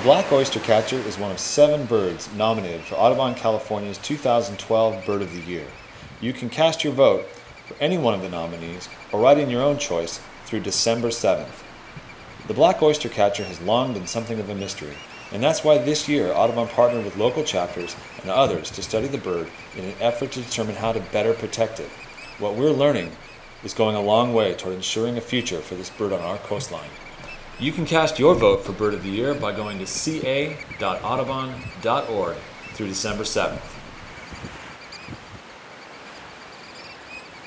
black oyster catcher is one of seven birds nominated for Audubon California's 2012 Bird of the Year. You can cast your vote for any one of the nominees or write in your own choice through December 7th. The black oyster catcher has long been something of a mystery, and that's why this year Audubon partnered with local chapters and others to study the bird in an effort to determine how to better protect it. What we're learning is going a long way toward ensuring a future for this bird on our coastline. You can cast your vote for Bird of the Year by going to ca.audubon.org through December 7th.